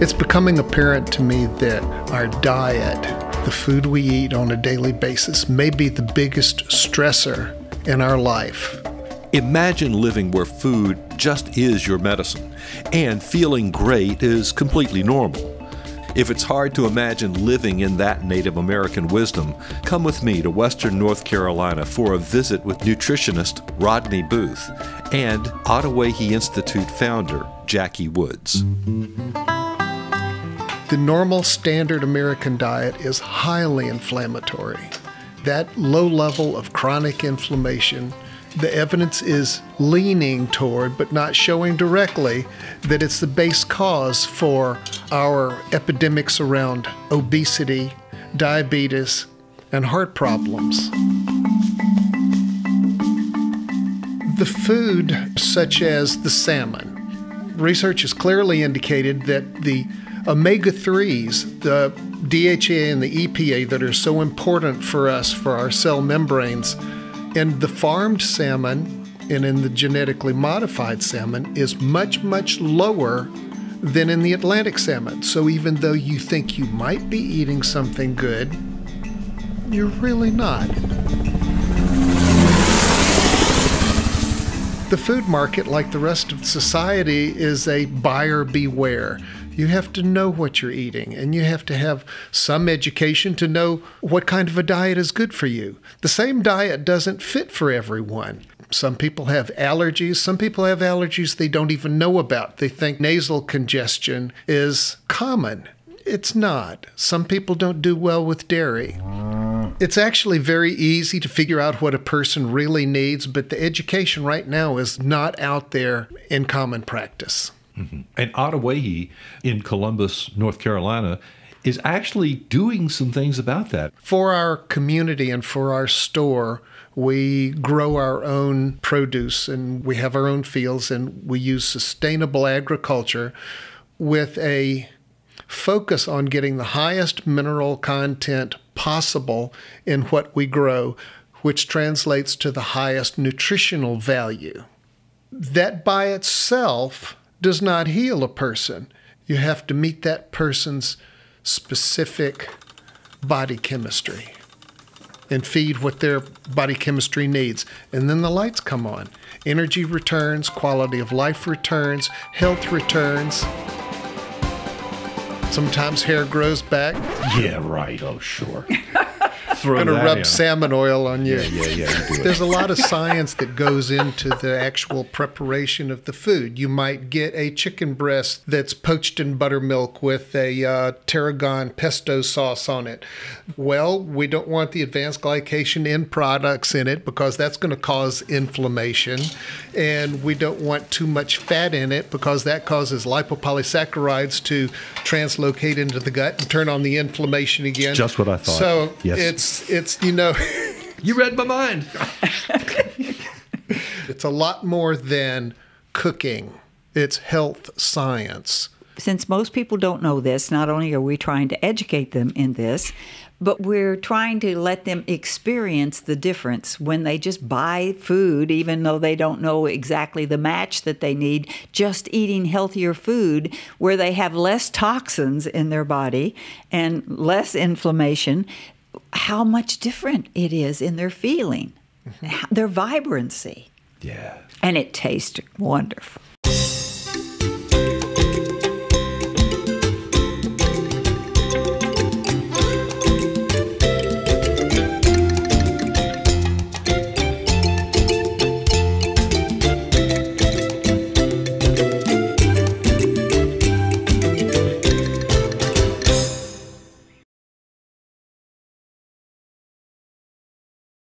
It's becoming apparent to me that our diet, the food we eat on a daily basis, may be the biggest stressor in our life. Imagine living where food just is your medicine, and feeling great is completely normal. If it's hard to imagine living in that Native American wisdom, come with me to Western North Carolina for a visit with nutritionist Rodney Booth and Adawehi Institute founder Jackie Woods. The normal standard American diet is highly inflammatory. That low level of chronic inflammation the evidence is leaning toward, but not showing directly, that it's the base cause for our epidemics around obesity, diabetes, and heart problems. The food, such as the salmon, research has clearly indicated that the omega 3s, the DHA and the EPA that are so important for us for our cell membranes, and the farmed salmon and in the genetically modified salmon is much, much lower than in the Atlantic salmon. So even though you think you might be eating something good, you're really not. The food market, like the rest of society, is a buyer beware. You have to know what you're eating, and you have to have some education to know what kind of a diet is good for you. The same diet doesn't fit for everyone. Some people have allergies. Some people have allergies they don't even know about. They think nasal congestion is common. It's not. Some people don't do well with dairy. It's actually very easy to figure out what a person really needs, but the education right now is not out there in common practice. Mm-hmm. And Adawehi in Columbus, North Carolina, is actually doing some things about that. For our community and for our store, we grow our own produce and we have our own fields and we use sustainable agriculture with a focus on getting the highest mineral content possible in what we grow, which translates to the highest nutritional value. That by itself does not heal a person. You have to meet that person's specific body chemistry and feed what their body chemistry needs. And then the lights come on. Energy returns, quality of life returns, health returns. Sometimes hair grows back. Yeah, right. Oh, sure. throw gonna rub in. salmon oil on you. Yeah, yeah, yeah. You There's a lot of science that goes into the actual preparation of the food. You might get a chicken breast that's poached in buttermilk with a uh, tarragon pesto sauce on it. Well, we don't want the advanced glycation end products in it because that's going to cause inflammation, and we don't want too much fat in it because that causes lipopolysaccharides to translocate into the gut and turn on the inflammation again. Just what I thought. So yes. it's it's you know you read my mind. it's a lot more than cooking. It's health science. Since most people don't know this, not only are we trying to educate them in this, but we're trying to let them experience the difference when they just buy food, even though they don't know exactly the match that they need, just eating healthier food where they have less toxins in their body and less inflammation how much different it is in their feeling, mm-hmm. their vibrancy. Yeah. And it tastes wonderful.